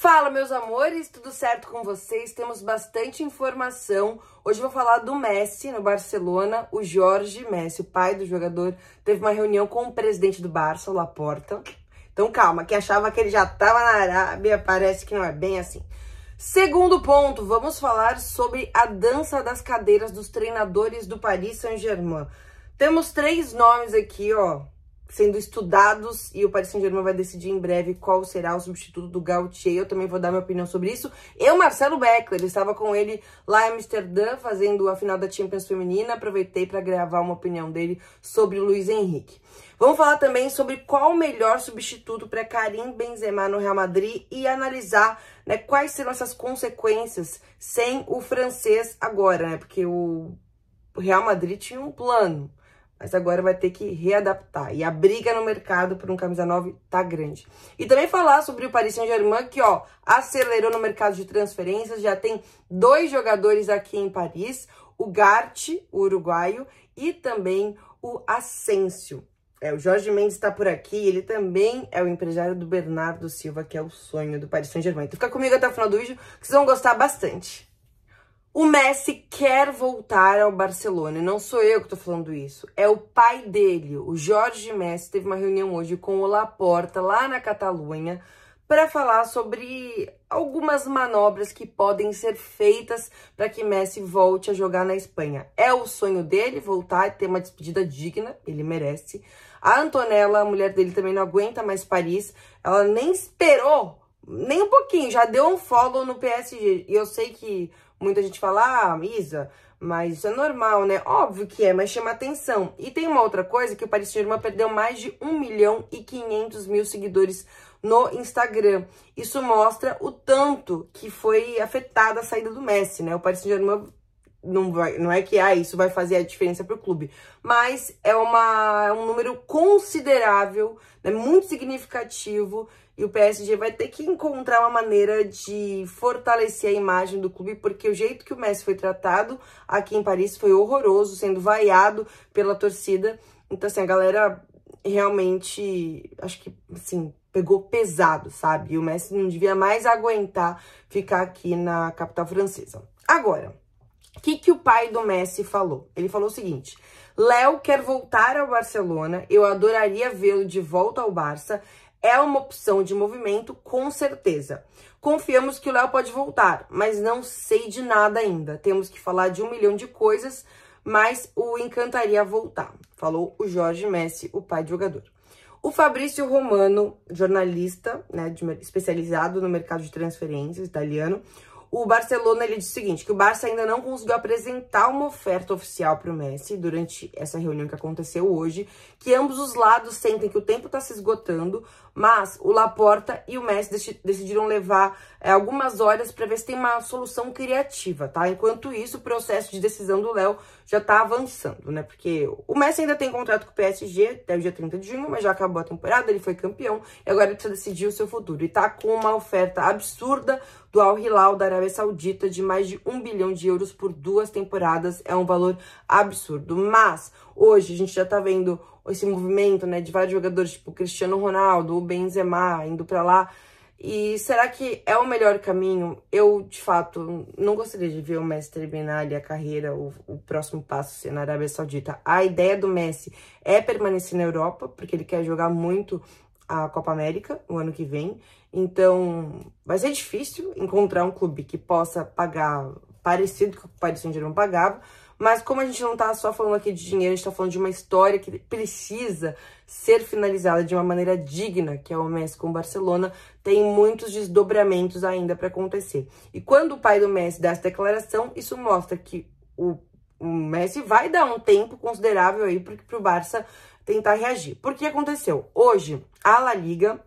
Fala, meus amores, tudo certo com vocês? Temos bastante informação. Hoje vou falar do Messi no Barcelona. O Jorge Messi, o pai do jogador, teve uma reunião com o presidente do Barça, o Laporta. Então calma, quem achava que ele já estava na Arábia, parece que não é bem assim. Segundo ponto, vamos falar sobre a dança das cadeiras dos treinadores do Paris Saint-Germain. Temos três nomes aqui, ó, sendo estudados e o Paris Saint-Germain vai decidir em breve qual será o substituto do Gautier. Eu também vou dar minha opinião sobre isso. Eu, Marcelo Beckler, estava com ele lá em Amsterdã fazendo a final da Champions Feminina. Aproveitei para gravar uma opinião dele sobre o Luiz Henrique. Vamos falar também sobre qual o melhor substituto para Karim Benzema no Real Madrid e analisar né, quais serão essas consequências sem o francês agora, né? Porque o Real Madrid tinha um plano mas agora vai ter que readaptar. E a briga no mercado por um camisa 9 tá grande. E também falar sobre o Paris Saint-Germain, que ó, acelerou no mercado de transferências, já tem dois jogadores aqui em Paris, o Gart, o uruguaio, e também o Asensio. É, o Jorge Mendes está por aqui, ele também é o empresário do Bernardo Silva, que é o sonho do Paris Saint-Germain. Então fica comigo até o final do vídeo, que vocês vão gostar bastante. O Messi quer voltar ao Barcelona, e não sou eu que estou falando isso, é o pai dele, o Jorge Messi, teve uma reunião hoje com o Laporta, lá na Catalunha, para falar sobre algumas manobras que podem ser feitas para que Messi volte a jogar na Espanha. É o sonho dele voltar e ter uma despedida digna, ele merece. A Antonella, a mulher dele, também não aguenta mais Paris, ela nem esperou, nem um pouquinho, já deu um follow no PSG, e eu sei que Muita gente fala, ah, Isa, mas isso é normal, né? Óbvio que é, mas chama atenção. E tem uma outra coisa, que o Paris Saint-Germain perdeu mais de 1 milhão e 500 mil seguidores no Instagram. Isso mostra o tanto que foi afetada a saída do Messi, né? O Paris Saint-Germain não, vai, não é que ah, isso vai fazer a diferença para o clube, mas é uma, é um número considerável, né, muito significativo, e o PSG vai ter que encontrar uma maneira de fortalecer a imagem do clube, porque o jeito que o Messi foi tratado aqui em Paris foi horroroso, sendo vaiado pela torcida. Então, assim, a galera realmente, acho que, assim, pegou pesado, sabe? E o Messi não devia mais aguentar ficar aqui na capital francesa. Agora, o que, que o pai do Messi falou? Ele falou o seguinte: Léo quer voltar ao Barcelona, eu adoraria vê-lo de volta ao Barça. É uma opção de movimento, com certeza. Confiamos que o Léo pode voltar, mas não sei de nada ainda. Temos que falar de um milhão de coisas, mas o encantaria voltar, falou o Jorge Messi, o pai do jogador. O Fabrício Romano, jornalista, né, de, especializado no mercado de transferências italiano, o Barcelona ele disse o seguinte, que o Barça ainda não conseguiu apresentar uma oferta oficial para o Messi durante essa reunião que aconteceu hoje, que ambos os lados sentem que o tempo está se esgotando, mas o Laporta e o Messi decidiram levar é, algumas horas para ver se tem uma solução criativa, tá? Enquanto isso, o processo de decisão do Léo já está avançando, né? Porque o Messi ainda tem contrato com o PSG até o dia 30 de junho, mas já acabou a temporada, ele foi campeão e agora ele precisa decidir o seu futuro. E tá com uma oferta absurda do Al Hilal da Arábia Saudita de mais de um bilhão de euros por duas temporadas. É um valor absurdo. Mas hoje a gente já tá vendo esse movimento, né, de vários jogadores, tipo Cristiano Ronaldo, o Benzema indo para lá. E será que é o melhor caminho? Eu, de fato, não gostaria de ver o Messi terminar ali a carreira, o, o, próximo passo ser na Arábia Saudita. A ideia do Messi é permanecer na Europa, porque ele quer jogar muito a Copa América o ano que vem. Então, vai ser difícil encontrar um clube que possa pagar parecido com o Paris Saint-Germain pagava, mas como a gente não tá só falando aqui de dinheiro, a gente tá falando de uma história que precisa ser finalizada de uma maneira digna, que é o Messi com o Barcelona, tem muitos desdobramentos ainda para acontecer. E quando o pai do Messi dá essa declaração, isso mostra que o, o Messi vai dar um tempo considerável aí para o Barça tentar reagir. Por que aconteceu? Hoje, a La Liga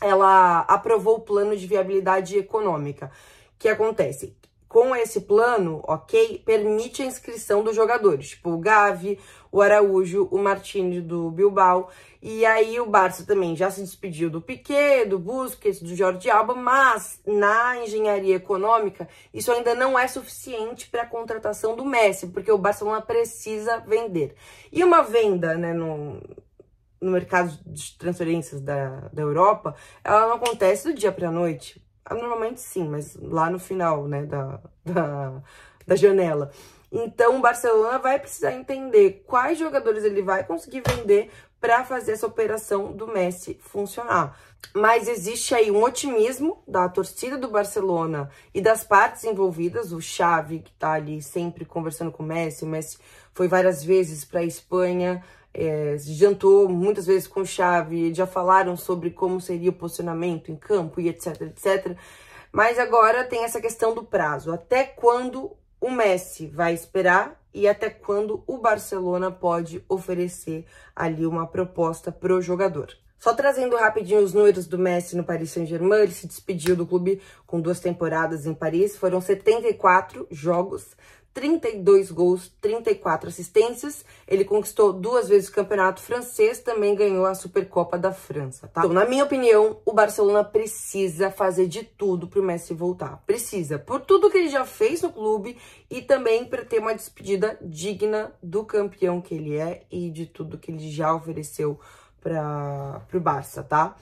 ela aprovou o plano de viabilidade econômica. Que acontece? Com esse plano, ok, permite a inscrição dos jogadores, tipo o Gavi, o Araújo, o Martins do Bilbao. E aí o Barça também já se despediu do Piquet, do Busquets, do Jordi Alba, mas na engenharia econômica isso ainda não é suficiente para a contratação do Messi, porque o Barcelona precisa vender. E uma venda, né, no, no mercado de transferências da, da Europa, ela não acontece do dia para a noite. Normalmente sim, mas lá no final, né, da, da, da janela. Então, o Barcelona vai precisar entender quais jogadores ele vai conseguir vender para fazer essa operação do Messi funcionar. Mas existe aí um otimismo da torcida do Barcelona e das partes envolvidas, o Xavi, que tá ali sempre conversando com o Messi, o Messi foi várias vezes para a Espanha, é, jantou muitas vezes com Xavi, já falaram sobre como seria o posicionamento em campo e etc, etc. Mas agora tem essa questão do prazo. Até quando o Messi vai esperar e até quando o Barcelona pode oferecer ali uma proposta pro jogador. Só trazendo rapidinho os números do Messi no Paris Saint-Germain, ele se despediu do clube com duas temporadas em Paris, foram 74 jogos, 32 gols, 34 assistências. Ele conquistou duas vezes o campeonato francês, também ganhou a Supercopa da França, tá? Então, na minha opinião, o Barcelona precisa fazer de tudo pro Messi voltar. Precisa, por tudo que ele já fez no clube e também para ter uma despedida digna do campeão que ele é e de tudo que ele já ofereceu para pro Barça, tá?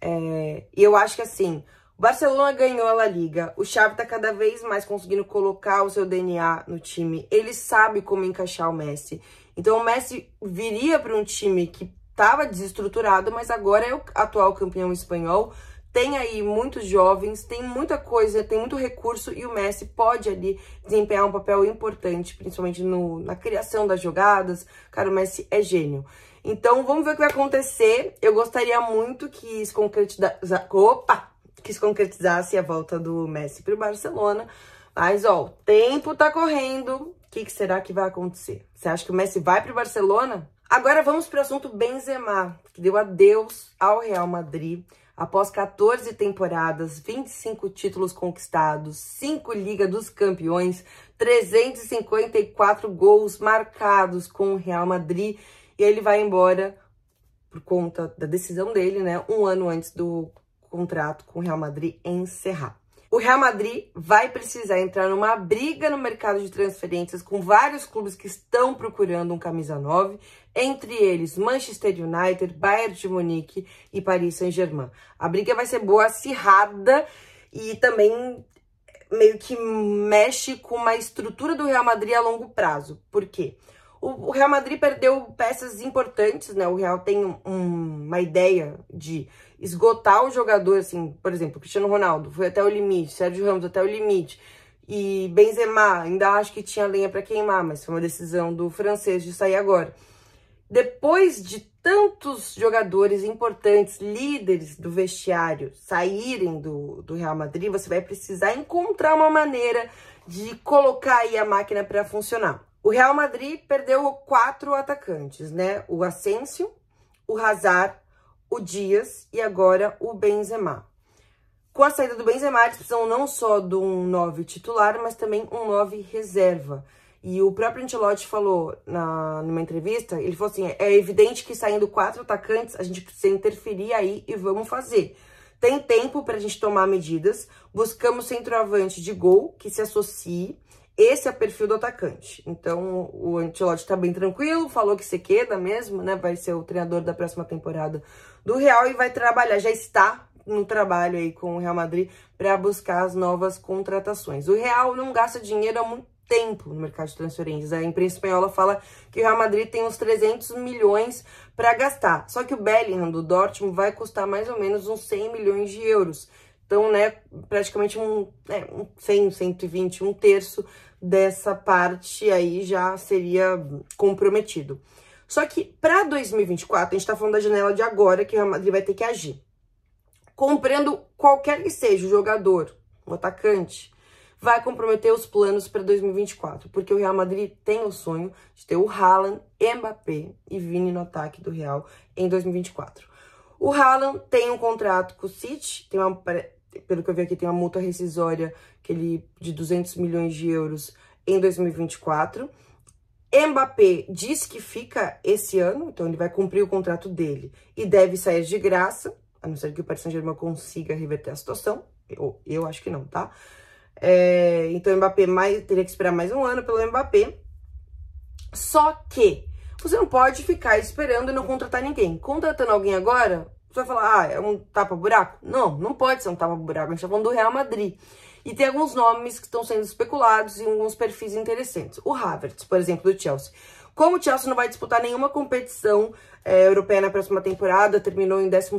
É, e eu acho que assim, o Barcelona ganhou a La Liga. O Xavi tá cada vez mais conseguindo colocar o seu DNA no time. Ele sabe como encaixar o Messi. Então o Messi viria para um time que estava desestruturado, mas agora é o atual campeão espanhol. Tem aí muitos jovens, tem muita coisa, tem muito recurso e o Messi pode ali desempenhar um papel importante, principalmente no, na criação das jogadas. Cara, o Messi é gênio. Então vamos ver o que vai acontecer. Eu gostaria muito que isso concretizasse. Opa! Que se concretizasse a volta do Messi para o Barcelona. Mas, ó, o tempo tá correndo. O que, que será que vai acontecer? Você acha que o Messi vai para o Barcelona? Agora vamos para o assunto Benzema, que deu adeus ao Real Madrid. Após 14 temporadas, 25 títulos conquistados, 5 Liga dos Campeões, 354 gols marcados com o Real Madrid. E ele vai embora por conta da decisão dele, né? Um ano antes do contrato com o Real Madrid encerrar. O Real Madrid vai precisar entrar numa briga no mercado de transferências com vários clubes que estão procurando um camisa 9, entre eles Manchester United, Bayern de Munique e Paris Saint-Germain. A briga vai ser boa, acirrada e também meio que mexe com uma estrutura do Real Madrid a longo prazo. Por quê? O Real Madrid perdeu peças importantes, né? O Real tem um, uma ideia de esgotar o jogador, assim, por exemplo, Cristiano Ronaldo foi até o limite, Sérgio Ramos até o limite, e Benzema ainda acho que tinha lenha para queimar, mas foi uma decisão do francês de sair agora. Depois de tantos jogadores importantes, líderes do vestiário, saírem do, do Real Madrid, você vai precisar encontrar uma maneira de colocar aí a máquina para funcionar. O Real Madrid perdeu quatro atacantes, né? O Asensio, o Hazard, o Dias e agora o Benzema. Com a saída do Benzema, eles precisam não só de um 9 titular, mas também um 9 reserva. E o próprio Ancelotti falou na, numa entrevista, ele falou assim, é evidente que saindo quatro atacantes, a gente precisa interferir aí e vamos fazer. Tem tempo para a gente tomar medidas, buscamos centroavante de gol que se associe, esse é o perfil do atacante. Então, o Ancelotti tá bem tranquilo, falou que se queda mesmo, né? Vai ser o treinador da próxima temporada do Real e vai trabalhar, já está no trabalho aí com o Real Madrid para buscar as novas contratações. O Real não gasta dinheiro há muito tempo no mercado de transferências. A imprensa espanhola fala que o Real Madrid tem uns 300 milhões para gastar. Só que o Bellingham do Dortmund vai custar mais ou menos uns 100 milhões de euros. Então, né, praticamente um, é, um 100, 120, um terço dessa parte aí já seria comprometido. Só que para 2024, a gente está falando da janela de agora que o Real Madrid vai ter que agir. Comprando qualquer que seja o jogador, o atacante, vai comprometer os planos para 2024, porque o Real Madrid tem o sonho de ter o Haaland, Mbappé e Vini no ataque do Real em 2024. O Haaland tem um contrato com o City, tem uma pelo que eu vi aqui, tem uma multa rescisória que ele, de 200 milhões de euros em 2024. Mbappé diz que fica esse ano, então ele vai cumprir o contrato dele e deve sair de graça, a não ser que o Paris Saint-Germain consiga reverter a situação. Eu, eu acho que não, tá? É, então o Mbappé mais, teria que esperar mais um ano pelo Mbappé. Só que você não pode ficar esperando e não contratar ninguém. Contratando alguém agora, Você vai falar, ah, é um tapa-buraco? Não, não pode ser um tapa-buraco. A gente tá falando do Real Madrid. E tem alguns nomes que estão sendo especulados e alguns perfis interessantes. O Havertz, por exemplo, do Chelsea. Como o Chelsea não vai disputar nenhuma competição é, europeia na próxima temporada, terminou em 12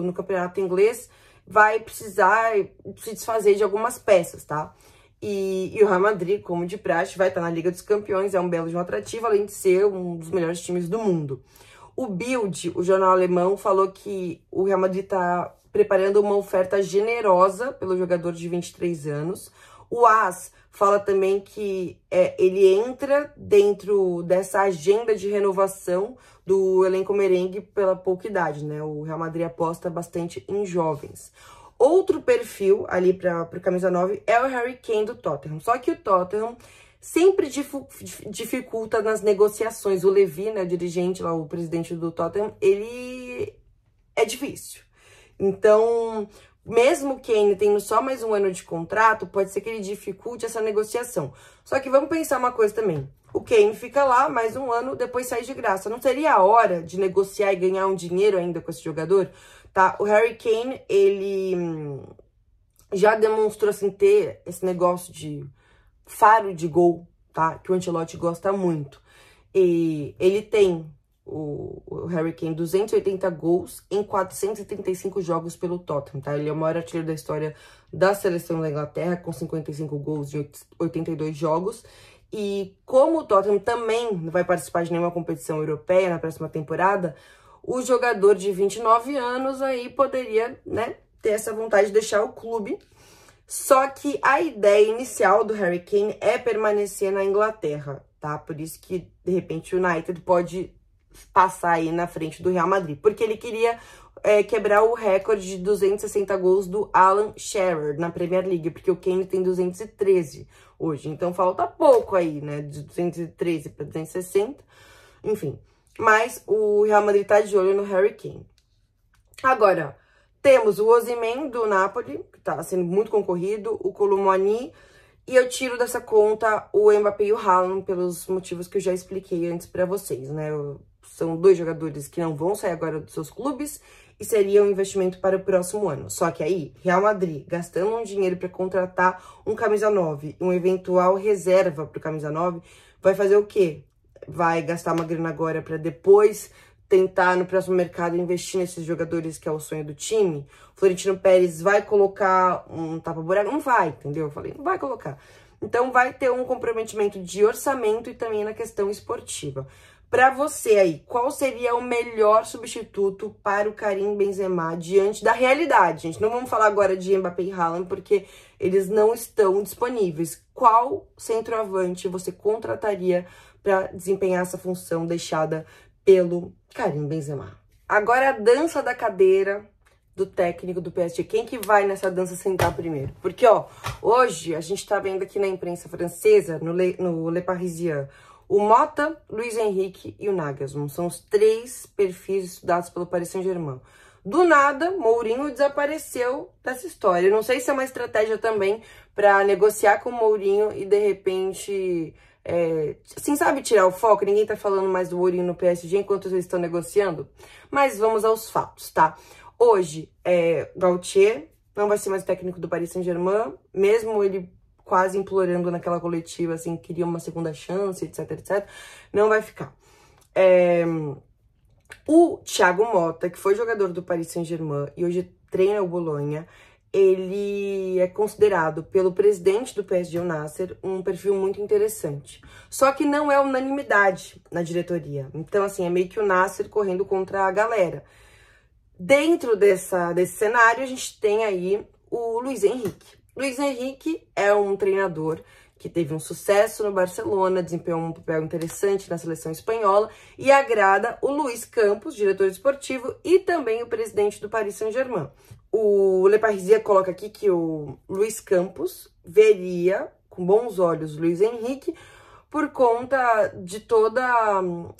no campeonato inglês, vai precisar se desfazer de algumas peças, tá? E, e, o Real Madrid, como de praxe, vai estar na Liga dos Campeões, é um belo de um atrativo, além de ser um dos melhores times do mundo. O Bild, o jornal alemão, falou que o Real Madrid está preparando uma oferta generosa pelo jogador de 23 anos. O AS fala também que é, ele entra dentro dessa agenda de renovação do elenco merengue pela pouca idade, né? O Real Madrid aposta bastante em jovens. Outro perfil ali para o camisa 9 é o Harry Kane do Tottenham. Só que o Tottenham sempre dificulta nas negociações. O Levi, né, dirigente lá, o presidente do Tottenham, ele é difícil. Então, mesmo Kane tendo só mais um ano de contrato, pode ser que ele dificulte essa negociação. Só que vamos pensar uma coisa também. O Kane fica lá mais um ano, depois sai de graça. Não seria a hora de negociar e ganhar um dinheiro ainda com esse jogador? Tá? O Harry Kane, ele hum, já demonstrou assim ter esse negócio de faro de gol, tá? Que o Ancelotti gosta muito. E ele tem o, o Harry Kane 280 gols em 435 jogos pelo Tottenham, tá? Ele é o maior artilheiro da história da seleção da Inglaterra, com 55 gols em 82 jogos. E como o Tottenham também não vai participar de nenhuma competição europeia na próxima temporada, o jogador de 29 anos aí poderia, né, ter essa vontade de deixar o clube. Só que a ideia inicial do Harry Kane é permanecer na Inglaterra, tá? Por isso que, de repente, o United pode passar aí na frente do Real Madrid, porque ele queria é, quebrar o recorde de 260 gols do Alan Shearer na Premier League, porque o Kane tem 213 hoje, então falta pouco aí, né, de 213 para 260, enfim. Mas o Real Madrid tá de olho no Harry Kane. Agora, temos o Osimhen do Napoli, que tá sendo muito concorrido, o Colomani, e eu tiro dessa conta o Mbappé e o Haaland pelos motivos que eu já expliquei antes para vocês, né? São dois jogadores que não vão sair agora dos seus clubes e seria um investimento para o próximo ano. Só que aí, Real Madrid gastando um dinheiro para contratar um camisa 9, um eventual reserva para o camisa 9, vai fazer o quê? Vai gastar uma grana agora para depois tentar no próximo mercado investir nesses jogadores que é o sonho do time. Florentino Pérez vai colocar um tapa-buraco? Não vai, entendeu? Eu falei, não vai colocar. Então vai ter um comprometimento de orçamento e também na questão esportiva. Para você aí, qual seria o melhor substituto para o Karim Benzema diante da realidade, gente? Não vamos falar agora de Mbappé e Haaland, porque eles não estão disponíveis. Qual centroavante você contrataria para desempenhar essa função deixada pelo Karim Benzema? Agora a dança da cadeira do técnico do PSG. Quem que vai nessa dança sentar primeiro? Porque, ó, hoje a gente tá vendo aqui na imprensa francesa, no Le, no Le Parisien, o Mota, Luiz Henrique e o Nagelsmann são os três perfis estudados pelo Paris Saint-Germain. Do nada, Mourinho desapareceu dessa história. Não sei se é uma estratégia também para negociar com o Mourinho e de repente, é, assim, sabe, tirar o foco. Ninguém tá falando mais do Mourinho no PSG enquanto eles estão negociando. Mas vamos aos fatos, tá? Hoje, é, Gautier não vai ser mais técnico do Paris Saint-Germain, mesmo ele quase implorando naquela coletiva, assim, queria uma segunda chance, etc, etc, não vai ficar. É... O Thiago Mota, que foi jogador do Paris Saint-Germain e hoje treina o Bolonha, ele é considerado pelo presidente do PSG, o Nasser, um perfil muito interessante. Só que não é unanimidade na diretoria. Então, assim, é meio que o Nasser correndo contra a galera. Dentro dessa, desse cenário, a gente tem aí o Luiz Henrique. Luiz Henrique é um treinador que teve um sucesso no Barcelona, desempenhou um papel interessante na seleção espanhola e agrada o Luiz Campos, diretor esportivo, e também o presidente do Paris Saint-Germain. O Le Parisien coloca aqui que o Luiz Campos veria com bons olhos o Luiz Henrique por conta de toda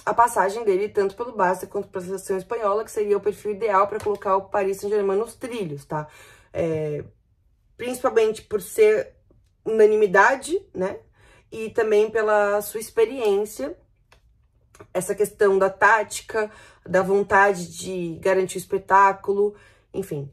a passagem dele, tanto pelo Barça quanto pela seleção espanhola, que seria o perfil ideal para colocar o Paris Saint-Germain nos trilhos, tá? É, principalmente por ser unanimidade, né? E também pela sua experiência essa questão da tática, da vontade de garantir o espetáculo, enfim.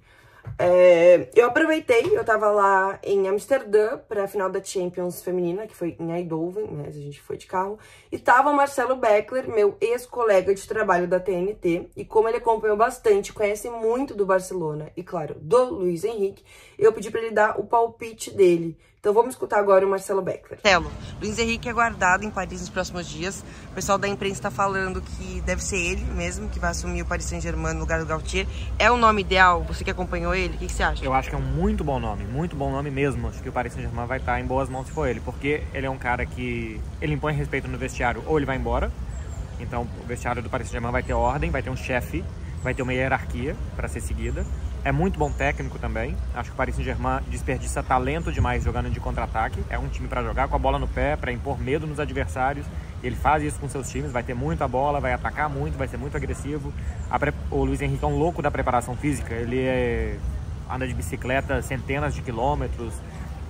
É, eu aproveitei, eu tava lá em Amsterdã para a final da Champions feminina, que foi em Eindhoven, mas a gente foi de carro, e tava o Marcelo Beckler, meu ex-colega de trabalho da TNT, e como ele acompanhou bastante, conhece muito do Barcelona e, claro, do Luiz Henrique, eu pedi para ele dar o palpite dele. Então vamos escutar agora o Marcelo Beckler. Marcelo, Luiz Henrique é guardado em Paris nos próximos dias. O pessoal da imprensa está falando que deve ser ele mesmo que vai assumir o Paris Saint-Germain no lugar do Gaultier. É o nome ideal? Você que acompanhou ele, o que, que, você acha? Eu acho que é um muito bom nome, muito bom nome mesmo. Acho que o Paris Saint-Germain vai estar em boas mãos se for ele, porque ele é um cara que ele impõe respeito no vestiário ou ele vai embora. Então o vestiário do Paris Saint-Germain vai ter ordem, vai ter um chefe, vai ter uma hierarquia para ser seguida. É muito bom técnico também. Acho que o Paris Saint-Germain desperdiça talento demais jogando de contra-ataque. É um time para jogar com a bola no pé, para impor medo nos adversários. Ele faz isso com seus times, vai ter muita bola, vai atacar muito, vai ser muito agressivo. Pre... O Luiz Henrique é um louco da preparação física. Ele é... anda de bicicleta centenas de quilômetros,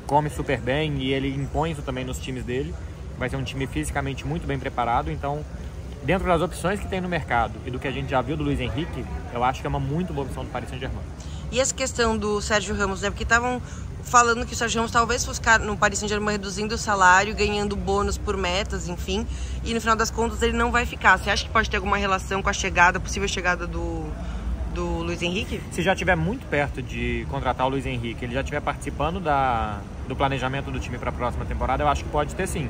come super bem e ele impõe isso também nos times dele. Vai ser um time fisicamente muito bem preparado, então dentro das opções que tem no mercado e do que a gente já viu do Luiz Henrique, eu acho que é uma muito boa opção do Paris Saint-Germain. E essa questão do Sérgio Ramos, né? Porque estavam falando que o Sérgio Ramos talvez fosse no Paris Saint-Germain reduzindo o salário, ganhando bônus por metas, enfim. E no final das contas ele não vai ficar. Você acha que pode ter alguma relação com a chegada, possível chegada do, do Luiz Henrique? Se já estiver muito perto de contratar o Luiz Henrique, ele já estiver participando da, do planejamento do time para a próxima temporada, eu acho que pode ter sim.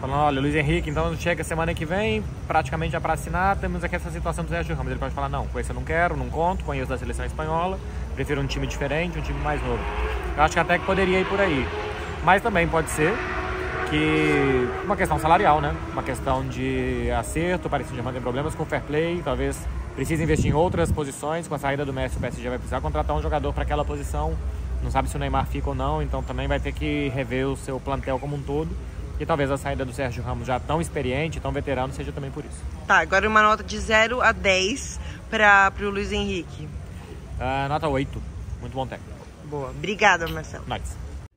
Falando, olha, Luiz Henrique, então chega semana que vem, praticamente já para assinar, temos aqui essa situação do Sérgio Ramos. Ele pode falar, não, com esse eu não quero, não conto, conheço da seleção espanhola, prefiro um time diferente, um time mais novo. Eu acho que até que poderia ir por aí. Mas também pode ser que uma questão salarial, né? Uma questão de acerto, parece que já tem problemas com o fair play, talvez precise investir em outras posições. Com a saída do Messi, o PSG vai precisar contratar um jogador para aquela posição. Não sabe se o Neymar fica ou não, então também vai ter que rever o seu plantel como um todo. E talvez a saída do Sérgio Ramos já tão experiente, tão veterano, seja também por isso. Tá, agora uma nota de 0 a 10 para o Luiz Henrique. Uh, nota 8. Muito bom técnico. Boa. Obrigada, Marcelo. Nice.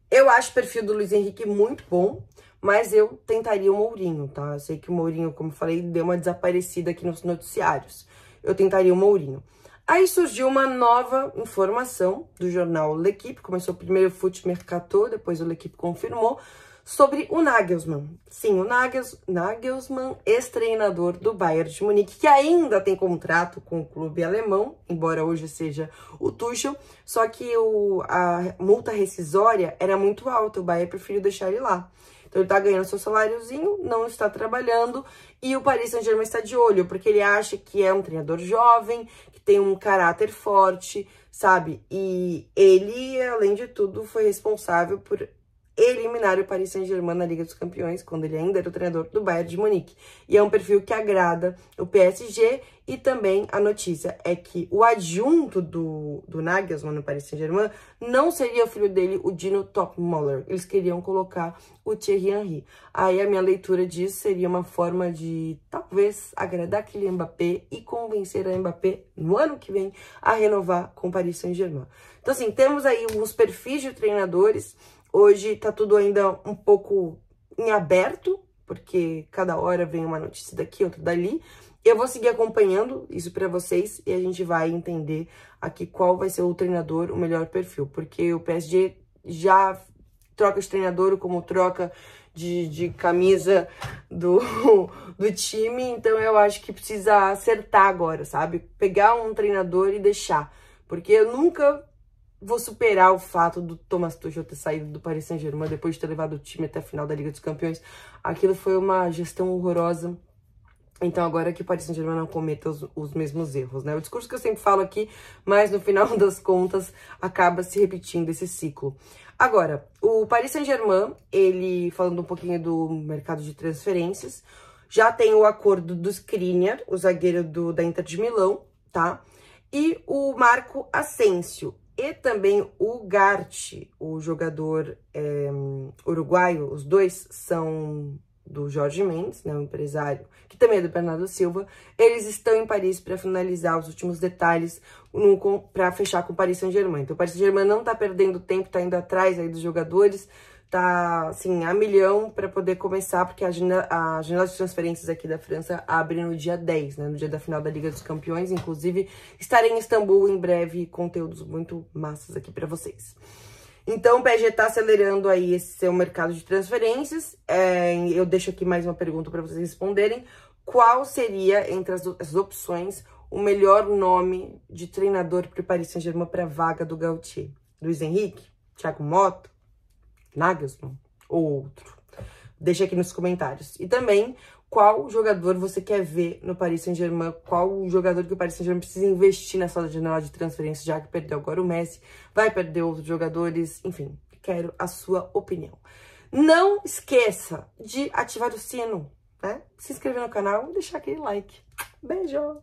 Eu acho o perfil do Luiz Henrique muito bom, mas eu tentaria o Mourinho, tá? Eu sei que o Mourinho, como eu falei, deu uma desaparecida aqui nos noticiários. Eu tentaria o Mourinho. Aí surgiu uma nova informação do jornal L'Equipe, começou primeiro o Fute Mercato, depois o L'Equipe confirmou, sobre o Nagelsmann. Sim, o Nagels, Nagelsmann, ex-treinador do Bayern de Munique, que ainda tem contrato com o clube alemão, embora hoje seja o Tuchel, só que o, a multa rescisória era muito alta, o Bayern preferiu deixar ele lá. Então ele tá ganhando seu saláriozinho, não está trabalhando, e o Paris Saint-Germain está de olho, porque ele acha que é um treinador jovem, que tem um caráter forte, sabe? E ele, além de tudo, foi responsável por eliminar o Paris Saint-Germain na Liga dos Campeões, quando ele ainda era o treinador do Bayern de Munique. E é um perfil que agrada o PSG e também a notícia é que o adjunto do, do Nagelsmann no Paris Saint-Germain não seria o filho dele, o Dino Topmuller. Eles queriam colocar o Thierry Henry. Aí a minha leitura disso seria uma forma de, talvez, agradar aquele Mbappé e convencer a Mbappé, no ano que vem, a renovar com o Paris Saint-Germain. Então, assim, temos aí uns perfis de treinadores Hoje tá tudo ainda um pouco em aberto, porque cada hora vem uma notícia daqui, outra dali. Eu vou seguir acompanhando isso para vocês e a gente vai entender aqui qual vai ser o treinador, o melhor perfil, porque o PSG já troca de treinador como troca de, de camisa do, do time, então eu acho que precisa acertar agora, sabe? Pegar um treinador e deixar, porque eu nunca vou superar o fato do Thomas Tuchel ter saído do Paris Saint-Germain depois de ter levado o time até a final da Liga dos Campeões. Aquilo foi uma gestão horrorosa. Então agora que o Paris Saint-Germain não cometa os, os, mesmos erros, né? O discurso que eu sempre falo aqui, mas no final das contas acaba se repetindo esse ciclo. Agora, o Paris Saint-Germain, ele, falando um pouquinho do mercado de transferências, já tem o acordo do Skriniar, o zagueiro do, da Inter de Milão, tá? E o Marco Asensio, e também o Gart, o jogador é, uruguaio, os dois são do Jorge Mendes, né, o empresário, que também é do Bernardo Silva. Eles estão em Paris para finalizar os últimos detalhes para fechar com o Paris Saint-Germain. Então, o Paris Saint-Germain não está perdendo tempo, está indo atrás aí dos jogadores, tá, assim, a milhão para poder começar, porque a janela, a janela de transferências aqui da França abre no dia 10, né? No dia da final da Liga dos Campeões. Inclusive, estarei em Istambul em breve, conteúdos muito massas aqui para vocês. Então, o PSG tá acelerando aí esse seu mercado de transferências. É, eu deixo aqui mais uma pergunta para vocês responderem. Qual seria, entre as, as opções, o melhor nome de treinador para o Paris Saint-Germain para a vaga do Gautier? Luiz Henrique? Thiago Mota? Nagelsmann ou outro? Deixa aqui nos comentários. E também, qual jogador você quer ver no Paris Saint-Germain? Qual jogador que o Paris Saint-Germain precisa investir nessa janela de transferência, já que perdeu agora o Messi, vai perder outros jogadores, enfim, quero a sua opinião. Não esqueça de ativar o sino, né? Se inscrever no canal e deixar aquele like. Beijo!